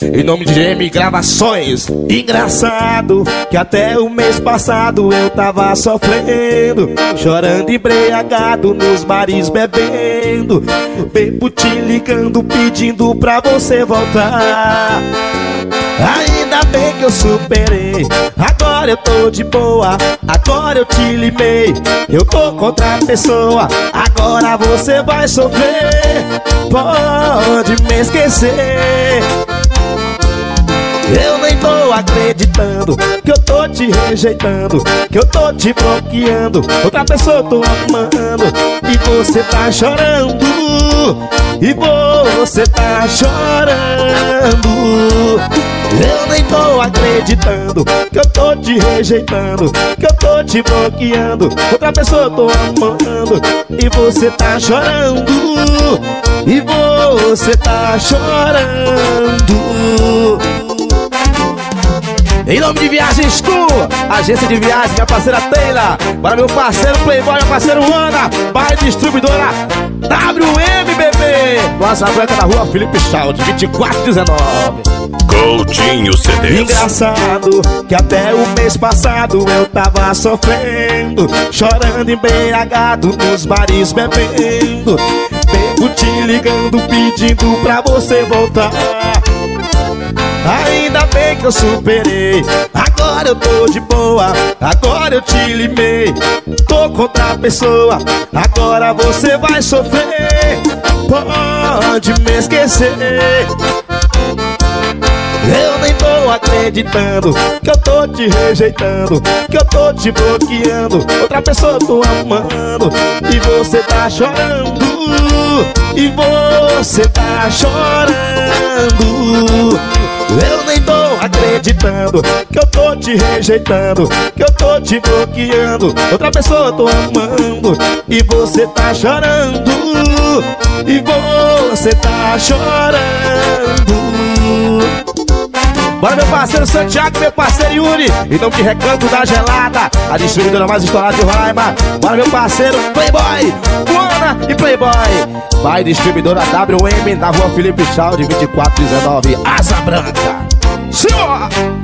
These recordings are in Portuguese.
Em nome de GM Gravações. Engraçado que até o mês passado eu tava sofrendo, chorando embriagado nos bares bebendo. Bebo te ligando pedindo pra você voltar. Ainda bem que eu superei. Agora eu tô de boa. Agora eu te limei. Eu tô contra a pessoa. Agora você vai sofrer. Pode me esquecer. Eu nem tô acreditando que eu tô te rejeitando, que eu tô te bloqueando. Outra pessoa eu tô amando e você tá chorando. E você tá chorando. Eu nem tô acreditando que eu tô te rejeitando, que eu tô te bloqueando. Outra pessoa eu tô amando e você tá chorando. E você tá chorando. Em nome de Viagens Tu, agência de viagens, minha parceira Taylor. Para meu parceiro Playboy, meu parceiro Ana. Pai distribuidora WMBB. Nossa Branca da rua Felipe Chalde, 2419. Coutinho CD. Engraçado que até o mês passado eu tava sofrendo, chorando embriagado nos bares bebendo. Bebo te ligando pedindo pra você voltar. Ainda bem que eu superei. Agora eu tô de boa. Agora eu te limei. Tô contra a pessoa. Agora você vai sofrer. Pode me esquecer. Eu nem tô acreditando que eu tô te rejeitando, que eu tô te bloqueando. Outra pessoa tô amando e você tá chorando. E você tá chorando. Eu nem tô acreditando que eu tô te rejeitando, que eu tô te bloqueando. Outra pessoa eu tô amando e você tá chorando. E você tá chorando. Bora meu parceiro Santiago, meu parceiro Yuri. E não te recanto da gelada. A distribuidora mais estourada de Roraima. Bora meu parceiro Playboy. Juana e Playboy. Vai distribuidora WM Na rua Felipe Chau de 2419 Asa Branca. Senhor!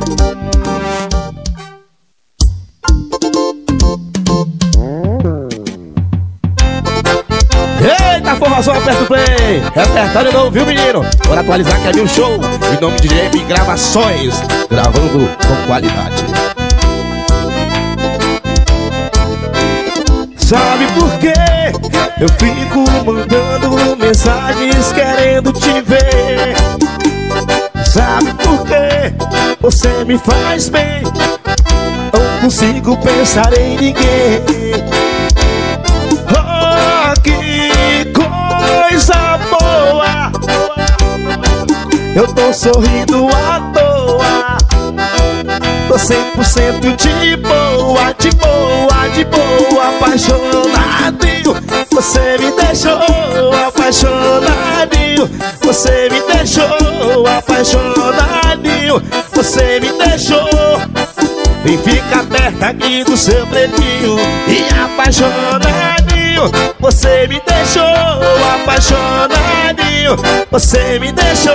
Eita, formação, aperta o play. Repertório novo, viu menino? Bora atualizar que é um show. Em nome de GM Gravações. Gravando com qualidade. Sabe por quê? Eu fico mandando mensagens querendo te ver. Sabe por quê? Você me faz bem. Não consigo pensar em ninguém Eu tô sorrindo à toa. Tô 100% de boa, de boa, de boa Apaixonadinho. Você me deixou apaixonadinho. Você me deixou apaixonadinho. Você me deixou. Vem fica perto aqui do seu pretinho E apaixonadinho Você me deixou apaixonadinho. Você me deixou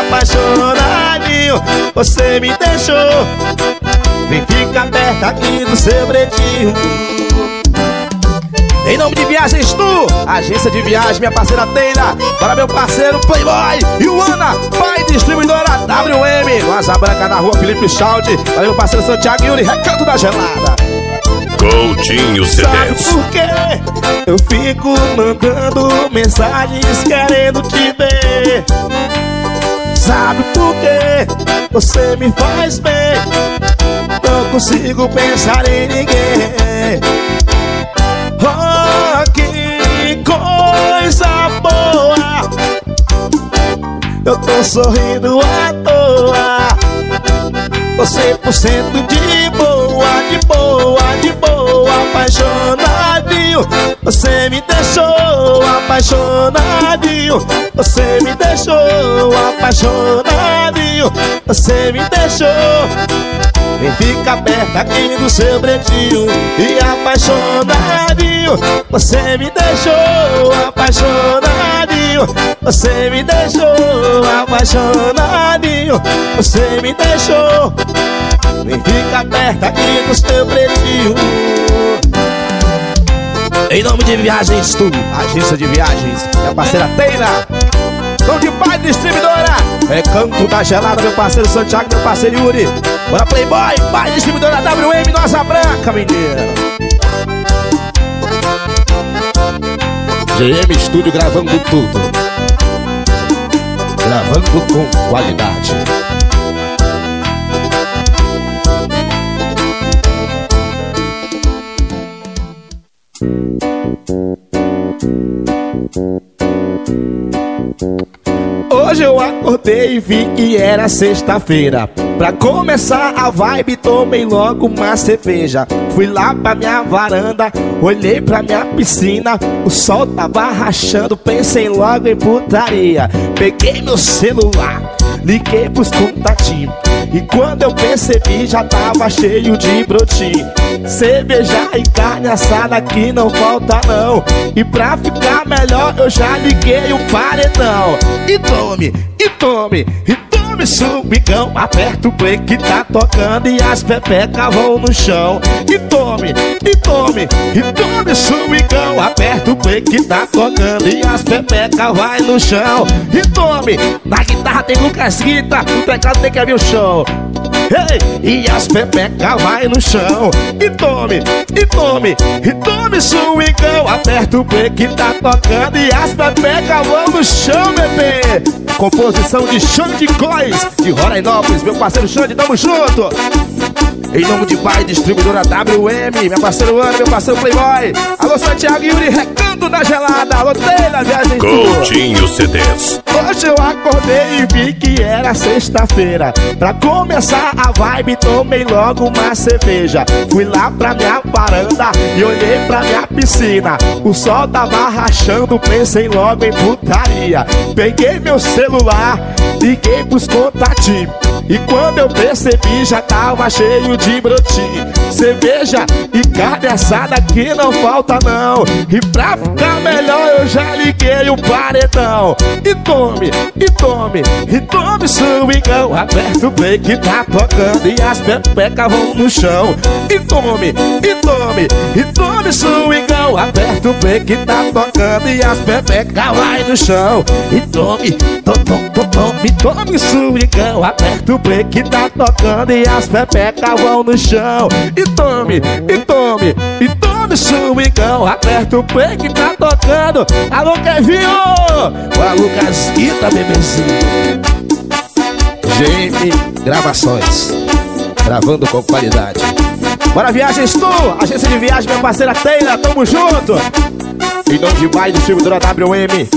apaixonadinho. Você me deixou. Vem fica perto aqui do seu pretinho. Em nome de Viagens Tu, agência de viagem, minha parceira Teira, para meu parceiro Playboy e o Ana, pai distribuidora WM, Asa Branca na rua Felipe Chalde, para meu parceiro Santiago Yuri, recanto da gelada. Coutinho Sabe por quê? Eu fico mandando mensagens querendo te ver. Sabe por quê? Você me faz bem. Não consigo pensar em ninguém. Oh, que coisa boa! Eu tô sorrindo à toa. Tô 100% de boa, Você me deixou apaixonadinho. Você me deixou apaixonadinho. Você me deixou. Vem fica perto aqui do seu pretinho E apaixonadinho Você me deixou apaixonadinho Você me deixou apaixonadinho Você me deixou Vem fica perto aqui do seu pretinho Em nome de Viagens Tu, agência de viagens Minha parceira Teira Tom de pai distribuidora. É canto da gelada, meu parceiro Santiago, meu parceiro Yuri. Bora Playboy, pai distribuidora WM, Nossa Branca, menino GM Studio gravando tudo. Gravando com qualidade vi que era sexta-feira. Pra começar a vibe, tomei logo uma cerveja. Fui lá pra minha varanda, olhei pra minha piscina. O sol tava rachando, pensei logo em putaria. Peguei meu celular, liguei pros contatinhos. E quando eu percebi, já tava cheio de brotinho. Cerveja e carne assada que não falta não. E pra ficar melhor, eu já liguei o paredão. E tome, e tome, e tome subicão. Aperta o play que tá tocando e as pepecas vão no chão. E tome, e tome, e tome subicão. Aperta o play que tá tocando e as pepecas vai no chão. E tome, na guitarra tem Lucas Guita, no teclado tem Kevin Show. Ei, e as pepecas vai no chão E tome, e tome, e tome suicão Aperta o play que tá tocando E as pepecas vão no chão, bebê Composição de Xande Góes De Rorainópolis, meu parceiro Xande, tamo junto em nome de pai, distribuidora WM, meu parceiro Ana, meu parceiro Playboy. Alô, Santiago Yuri, recanto da gelada. Alô, Teila, viagem Coutinho CDs. Hoje eu acordei e vi que era sexta-feira. Pra começar a vibe, tomei logo uma cerveja. Fui lá pra minha varanda e olhei pra minha piscina. O sol tava rachando, pensei logo em putaria. Peguei meu celular, liguei pros contatinhos. E quando eu percebi, já tava cheio de brotinho. Cerveja e carne assada que não falta não. E pra ficar melhor, eu já liguei o paredão. E tome, e tome, e tome suicão. Aperta o play que tá tocando e as pepecas vão no chão. E tome, e tome, e tome suicão. Aperta o play que tá tocando e as pepecas vai no chão. E tome, tome, tome, tome, tome suicão. Aperta o play que tá tocando e as pepecas vão no chão. E tome, e tome, e tome suicão. Aperta o play que tá tocando. Alô, Kevinho! Alô, Guita, bebezinho. GM Gravações. Gravando com qualidade. Bora viagens tu, agência de viagem, minha parceira Teila, tamo junto. Em nome de mais distribuidora WM,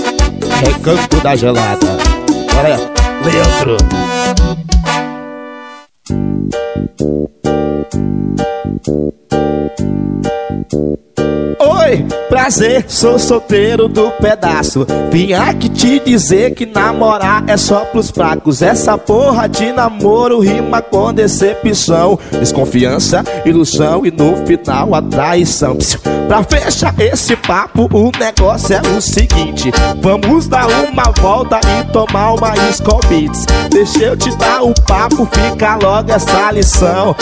Recanto da Gelada. Bora, Leandro. Oi, prazer, sou solteiro do pedaço. Vim aqui te dizer que namorar é só pros fracos. Essa porra de namoro rima com decepção, desconfiança, ilusão e no final a traição. Psiu. Pra fechar esse papo, o negócio é o seguinte: vamos dar uma volta e tomar uma Beats. Deixa eu te dar o papo, fica logo essa lição.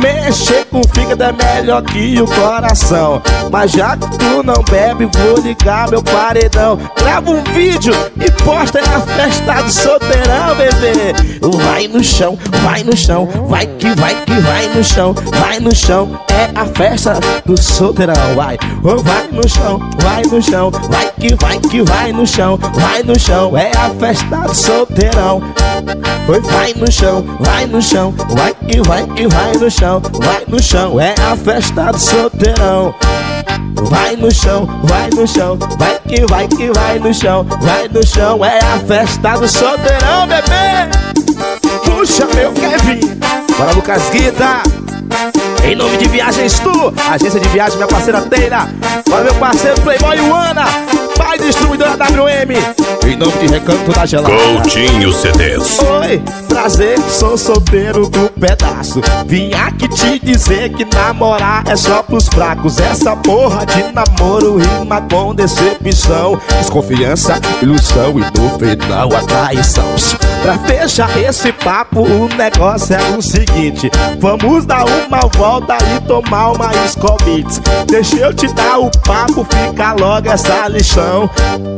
Mexer com fígado é melhor que o coração. Mas já que tu não bebe, vou ligar meu paredão. Grava um vídeo e posta na festa do solteirão, bebê. Vai no chão, vai no chão, vai que vai que vai no chão, vai no chão. É a festa do solteirão, vai. Oh, vai no chão, vai no chão, vai que vai que vai no chão, vai no chão. É a festa do solteirão. Oi, vai no chão, vai no chão, vai que vai que vai no chão, vai no chão. É a festa do solteirão. Vai no chão, vai no chão, vai que vai que vai no chão, vai no chão, é a festa do solteirão, bebê. Puxa meu Kevin, bora Lucas Guita. Em nome de Viagens Tu, agência de viagem, minha parceira Teira. Bora meu parceiro Playboy Uana. pai distribuidora WM. Em nome de Recanto da Gelada. Coutinho CDs. Oi, prazer, sou solteiro do pedaço. Vim aqui te dizer que namorar é só pros fracos. Essa porra de namoro rima com decepção. Desconfiança, ilusão e no final a traição. Pra fechar esse papo, o negócio é o seguinte: vamos dar uma volta e tomar uma Scobits. Deixa eu te dar o papo, fica logo essa lição.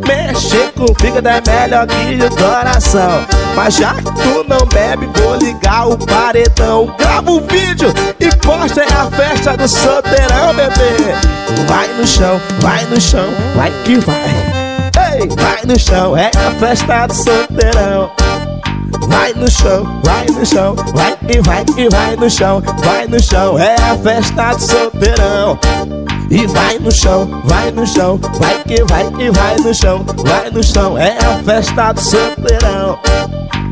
Mexer com fígado é melhor que o coração. Mas já que tu não bebe, vou ligar o paredão. Grava um vídeo e posta é a festa do solteirão, bebê. Vai no chão, vai no chão, vai que vai. Ei, vai no chão, é a festa do solteirão. Vai no chão, vai no chão, vai e vai e vai no chão, vai no chão, é a festa do solteirão. E vai no chão, vai no chão, vai que vai e vai no chão, vai no chão, é a festa do solteirão.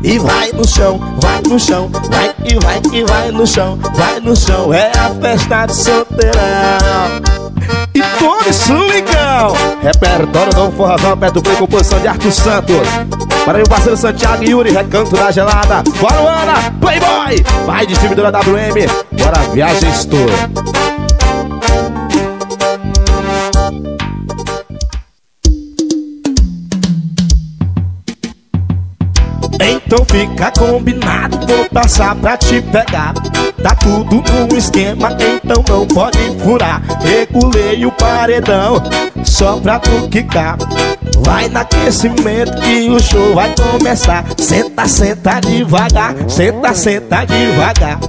E vai no chão, vai no chão, vai e vai e vai no chão, vai no chão, é a festa do solteirão. E tome swingão! Repertório do Forrazão, do play, composição de Arthur Santos. Para meu parceiro Santiago Yuri, recanto da gelada. Bora, Ana, Playboy! Vai, distribuidora WM. Bora, viagem estou. Então fica combinado, vou passar pra te pegar. Tá tudo no esquema, então não pode furar. Regulei o paredão, só pra tu quicar. Vai no aquecimento que o show vai começar. Senta, senta devagar, senta, senta devagar.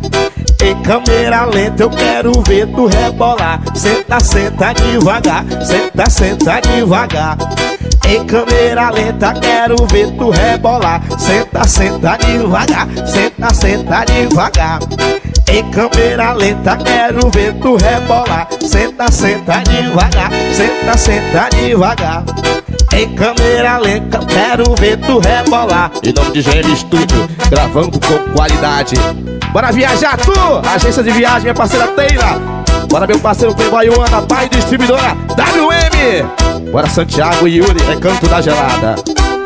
Em câmera lenta eu quero ver tu rebolar. Senta, senta devagar, senta, senta devagar. Em câmera lenta quero ver tu rebolar. Senta, senta devagar, senta, senta devagar. Em câmera lenta quero ver tu rebolar. Senta, senta devagar, senta, senta devagar. Em câmera lenta quero ver tu rebolar. Em nome de GM Studio, gravando com qualidade. Bora viajar tu, agência de viagem, minha parceira Teira. Bora meu parceiro Playboy Ana, pai distribuidora WM. Bora Santiago e Yuri, recanto da gelada.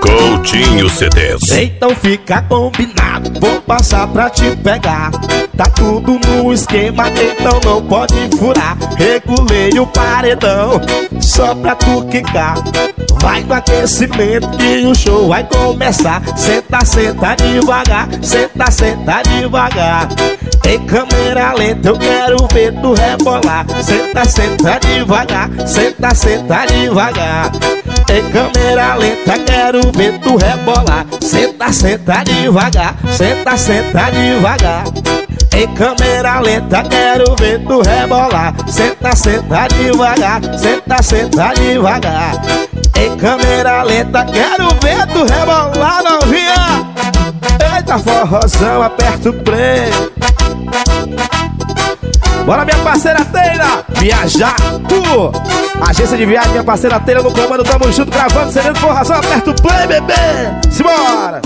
Coutinho CDs. Então fica combinado, vou passar pra te pegar. Tá tudo no esquema, então não pode furar. Regulei o paredão, só pra tu quicar. Vai no aquecimento que o show vai começar. Senta, senta devagar, senta, senta devagar. Em câmera lenta eu quero ver tu rebolar. Senta, senta devagar, senta, senta devagar. Em câmera lenta quero ver tu rebolar. Senta, senta devagar, senta, senta devagar. Em câmera lenta quero ver tu rebolar. Senta, senta devagar, senta, senta devagar. Em câmera lenta quero ver tu rebolar, novinha. Eita forrozão, aperta o play. Bora minha parceira Teira, viajar tu. Agência de viagem, minha parceira Teira no comando, tamo junto gravando, sereno forrazão, aperta o play, bebê. Simbora!